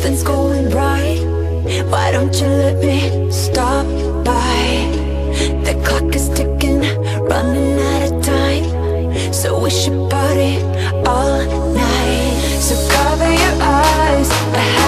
nothing's going right. Why don't you let me stop by? The clock is ticking, running out of time. So we should party all night. So cover your eyes.